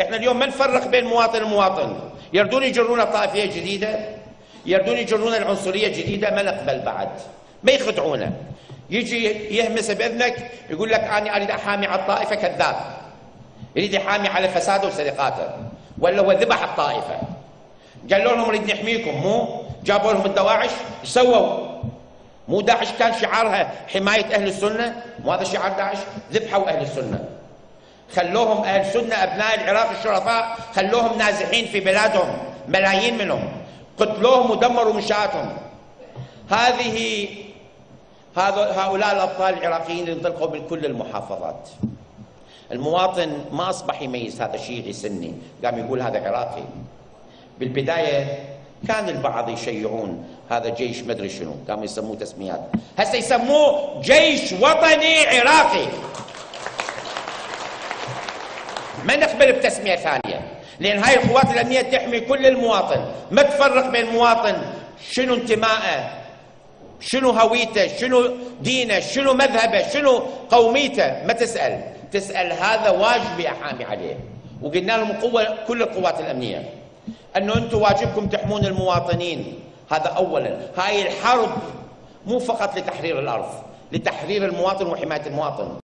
إحنا اليوم ما نفرق بين مواطن ومواطن. يردون يجرون طائفية جديدة يردون يجرون العنصرية الجديده ما نقبل بعد. ما يخدعونا. يجي يهمس بإذنك يقول لك أنا أريد أحامي على الطائفة كذاب. يريد يحامي على فساده وسرقاته ولا هو ذبح الطائفة. قالوا لهم نريد نحميكم. مو؟ جابوا لهم الدواعش إيش سووا؟ مو داعش كان شعارها حماية أهل السنة؟ مو هذا شعار داعش؟ ذبحوا أهل السنة. خلوهم أهل السنة أبناء العراق الشرفاء خلوهم نازحين في بلادهم ملايين منهم قتلوهم ودمروا منشاتهم هذه هؤلاء الأبطال العراقيين انطلقوا من كل المحافظات. المواطن ما أصبح يميز هذا شيعي سني قام يقول هذا عراقي. بالبداية كان البعض يشيعون هذا جيش مدري شنو قاموا يسموه تسميات. هسه يسموه جيش وطني عراقي. ما نقبل بتسمية ثانية. لأن هاي القوات الأمنية تحمي كل المواطن. ما تفرق بين المواطن شنو انتمائه شنو هويته شنو دينه شنو مذهبه شنو قوميته. ما تسأل. تسأل هذا واجبي احامي عليه وقلنا لهم قوة كل القوات الأمنية. أنه أنتم واجبكم تحمون المواطنين. هذا اولا. هاي الحرب مو فقط لتحرير الأرض لتحرير المواطن وحماية المواطن.